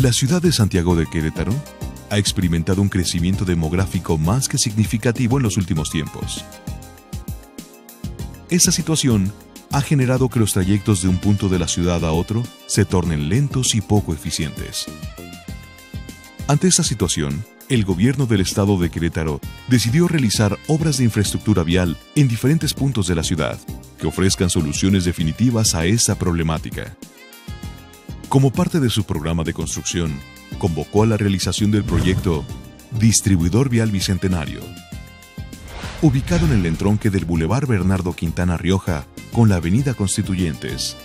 La ciudad de Santiago de Querétaro ha experimentado un crecimiento demográfico más que significativo en los últimos tiempos. Esa situación ha generado que los trayectos de un punto de la ciudad a otro se tornen lentos y poco eficientes. Ante esa situación, el gobierno del estado de Querétaro decidió realizar obras de infraestructura vial en diferentes puntos de la ciudad que ofrezcan soluciones definitivas a esa problemática. Como parte de su programa de construcción, convocó a la realización del proyecto Distribuidor Vial Bicentenario, ubicado en el entronque del Boulevard Bernardo Quintana Rioja con la Avenida Constituyentes.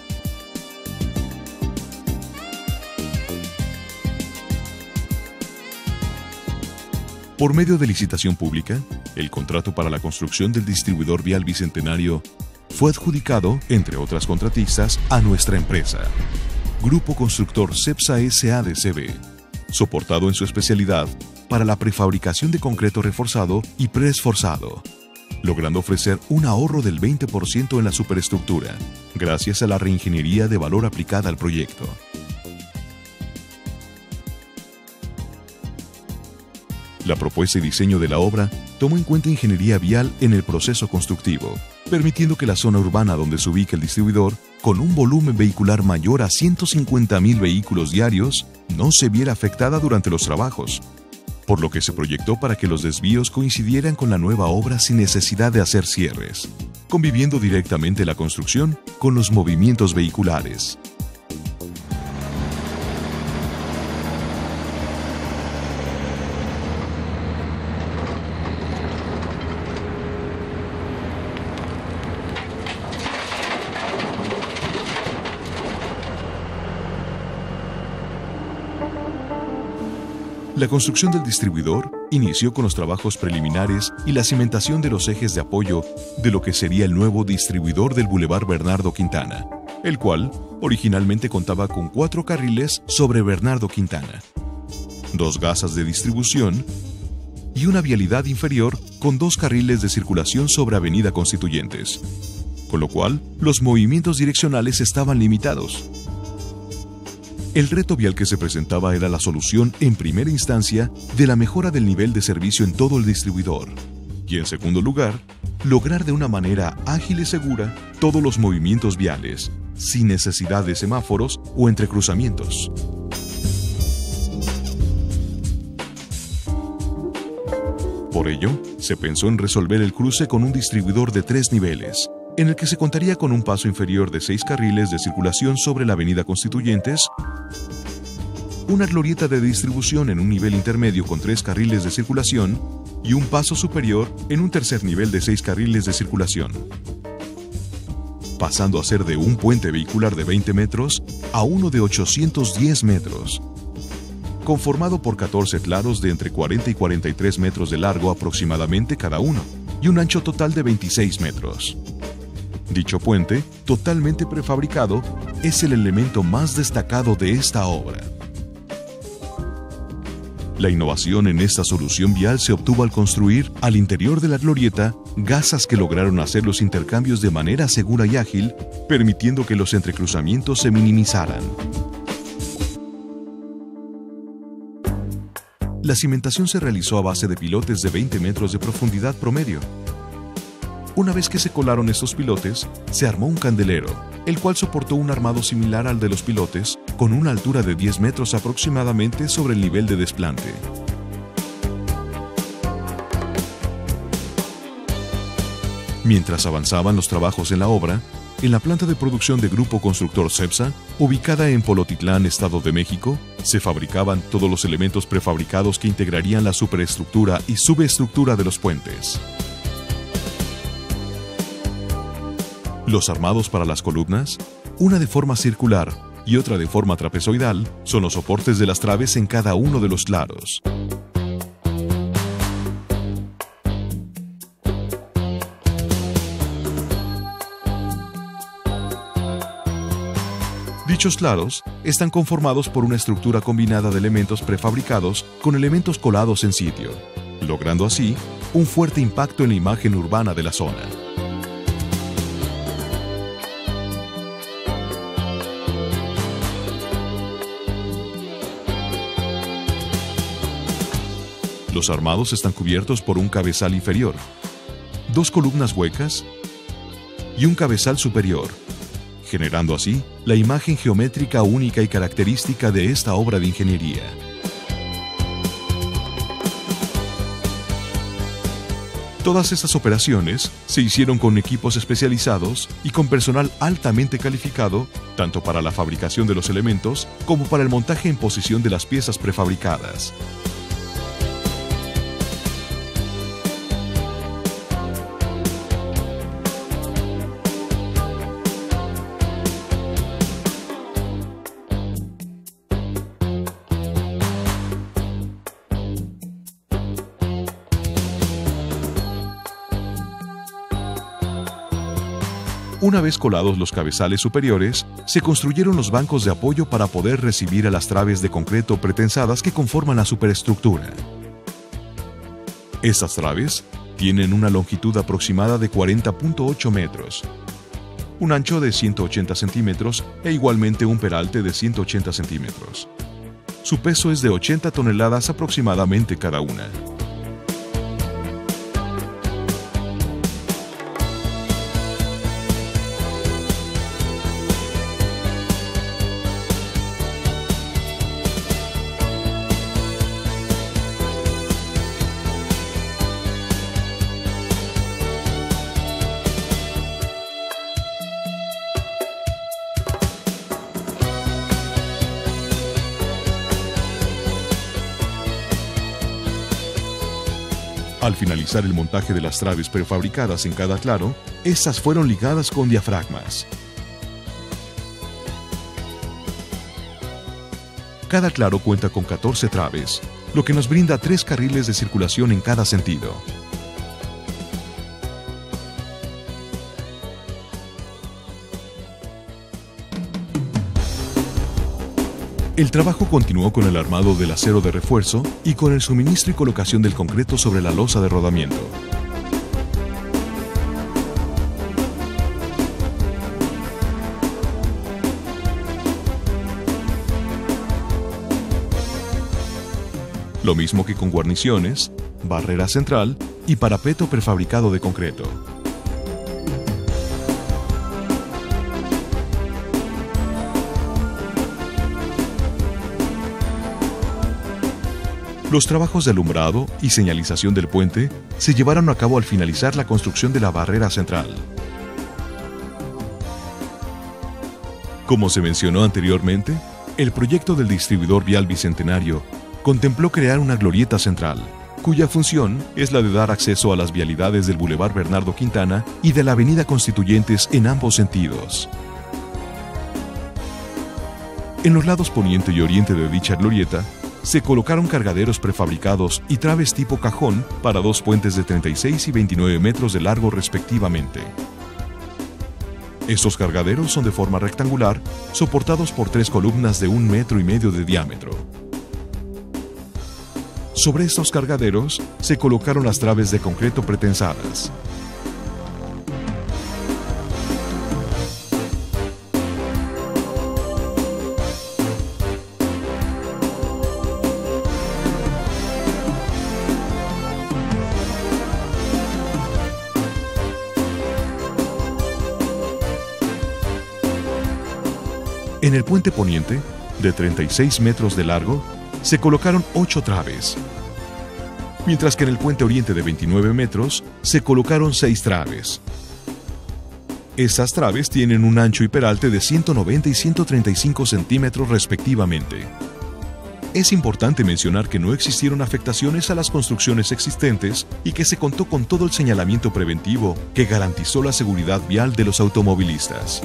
Por medio de licitación pública, el contrato para la construcción del distribuidor vial bicentenario fue adjudicado, entre otras contratistas, a nuestra empresa, Grupo Constructor CEPSA SADCB, soportado en su especialidad para la prefabricación de concreto reforzado y preesforzado, logrando ofrecer un ahorro del 20% en la superestructura, gracias a la reingeniería de valor aplicada al proyecto. La propuesta y diseño de la obra tomó en cuenta ingeniería vial en el proceso constructivo, permitiendo que la zona urbana donde se ubica el distribuidor, con un volumen vehicular mayor a 150.000 vehículos diarios, no se viera afectada durante los trabajos, por lo que se proyectó para que los desvíos coincidieran con la nueva obra sin necesidad de hacer cierres, conviviendo directamente la construcción con los movimientos vehiculares. La construcción del distribuidor inició con los trabajos preliminares y la cimentación de los ejes de apoyo de lo que sería el nuevo distribuidor del Boulevard Bernardo Quintana, el cual originalmente contaba con cuatro carriles sobre Bernardo Quintana, dos gasas de distribución y una vialidad inferior con dos carriles de circulación sobre Avenida Constituyentes, con lo cual los movimientos direccionales estaban limitados el reto vial que se presentaba era la solución en primera instancia de la mejora del nivel de servicio en todo el distribuidor. Y en segundo lugar, lograr de una manera ágil y segura todos los movimientos viales, sin necesidad de semáforos o entrecruzamientos. Por ello, se pensó en resolver el cruce con un distribuidor de tres niveles, en el que se contaría con un paso inferior de seis carriles de circulación sobre la Avenida Constituyentes, una glorieta de distribución en un nivel intermedio con tres carriles de circulación y un paso superior en un tercer nivel de seis carriles de circulación, pasando a ser de un puente vehicular de 20 metros a uno de 810 metros, conformado por 14 claros de entre 40 y 43 metros de largo aproximadamente cada uno y un ancho total de 26 metros. Dicho puente, totalmente prefabricado, es el elemento más destacado de esta obra. La innovación en esta solución vial se obtuvo al construir, al interior de la glorieta, gasas que lograron hacer los intercambios de manera segura y ágil, permitiendo que los entrecruzamientos se minimizaran. La cimentación se realizó a base de pilotes de 20 metros de profundidad promedio, una vez que se colaron estos pilotes, se armó un candelero, el cual soportó un armado similar al de los pilotes, con una altura de 10 metros aproximadamente sobre el nivel de desplante. Mientras avanzaban los trabajos en la obra, en la planta de producción de Grupo Constructor CEPSA, ubicada en Polotitlán, Estado de México, se fabricaban todos los elementos prefabricados que integrarían la superestructura y subestructura de los puentes. Los armados para las columnas, una de forma circular y otra de forma trapezoidal, son los soportes de las traves en cada uno de los claros. Dichos claros están conformados por una estructura combinada de elementos prefabricados con elementos colados en sitio, logrando así un fuerte impacto en la imagen urbana de la zona. Los armados están cubiertos por un cabezal inferior, dos columnas huecas y un cabezal superior, generando así la imagen geométrica única y característica de esta obra de ingeniería. Todas estas operaciones se hicieron con equipos especializados y con personal altamente calificado, tanto para la fabricación de los elementos como para el montaje en posición de las piezas prefabricadas. Una vez colados los cabezales superiores, se construyeron los bancos de apoyo para poder recibir a las traves de concreto pretensadas que conforman la superestructura. Estas traves tienen una longitud aproximada de 40.8 metros, un ancho de 180 centímetros e igualmente un peralte de 180 centímetros. Su peso es de 80 toneladas aproximadamente cada una. Al finalizar el montaje de las traves prefabricadas en cada claro, estas fueron ligadas con diafragmas. Cada claro cuenta con 14 traves, lo que nos brinda tres carriles de circulación en cada sentido. El trabajo continuó con el armado del acero de refuerzo y con el suministro y colocación del concreto sobre la losa de rodamiento. Lo mismo que con guarniciones, barrera central y parapeto prefabricado de concreto. Los trabajos de alumbrado y señalización del puente se llevaron a cabo al finalizar la construcción de la barrera central. Como se mencionó anteriormente, el proyecto del distribuidor vial bicentenario contempló crear una glorieta central, cuya función es la de dar acceso a las vialidades del Boulevard Bernardo Quintana y de la Avenida Constituyentes en ambos sentidos. En los lados poniente y oriente de dicha glorieta se colocaron cargaderos prefabricados y traves tipo cajón para dos puentes de 36 y 29 metros de largo respectivamente. Estos cargaderos son de forma rectangular, soportados por tres columnas de un metro y medio de diámetro. Sobre estos cargaderos se colocaron las traves de concreto pretensadas, En el puente poniente, de 36 metros de largo, se colocaron 8 traves, mientras que en el puente oriente de 29 metros se colocaron 6 traves. Estas traves tienen un ancho y peralte de 190 y 135 centímetros respectivamente. Es importante mencionar que no existieron afectaciones a las construcciones existentes y que se contó con todo el señalamiento preventivo que garantizó la seguridad vial de los automovilistas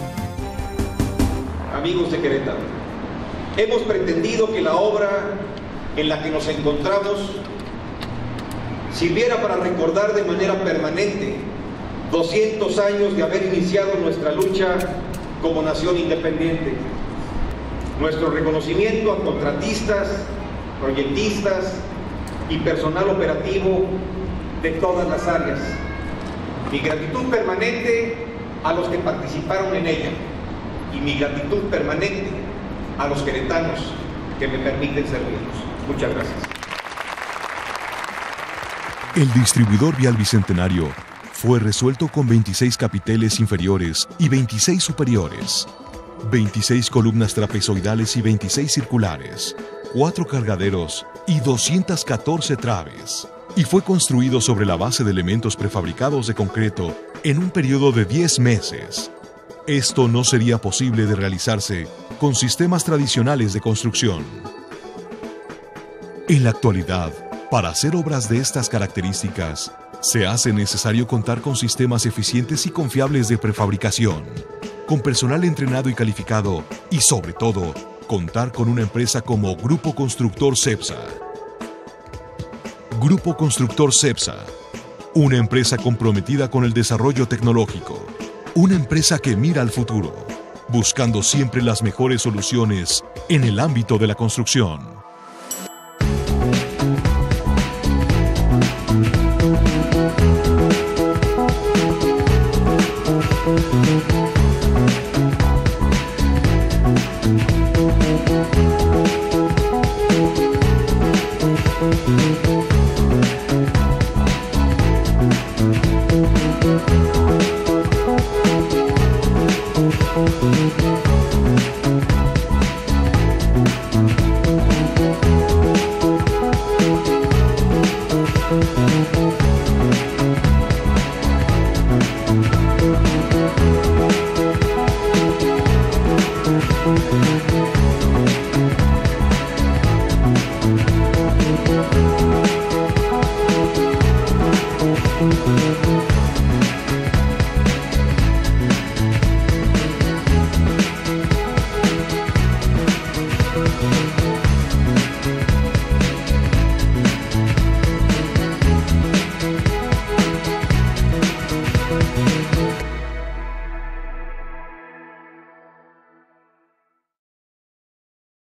amigos de Querétaro. Hemos pretendido que la obra en la que nos encontramos sirviera para recordar de manera permanente 200 años de haber iniciado nuestra lucha como nación independiente. Nuestro reconocimiento a contratistas, proyectistas y personal operativo de todas las áreas. Mi gratitud permanente a los que participaron en ella y mi gratitud permanente a los queretanos que me permiten servirlos. Muchas gracias. El distribuidor vial bicentenario fue resuelto con 26 capiteles inferiores y 26 superiores, 26 columnas trapezoidales y 26 circulares, 4 cargaderos y 214 traves, y fue construido sobre la base de elementos prefabricados de concreto en un periodo de 10 meses. Esto no sería posible de realizarse con sistemas tradicionales de construcción. En la actualidad, para hacer obras de estas características, se hace necesario contar con sistemas eficientes y confiables de prefabricación, con personal entrenado y calificado y sobre todo, contar con una empresa como Grupo Constructor CEPSA. Grupo Constructor CEPSA, una empresa comprometida con el desarrollo tecnológico, una empresa que mira al futuro, buscando siempre las mejores soluciones en el ámbito de la construcción. Música